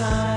time.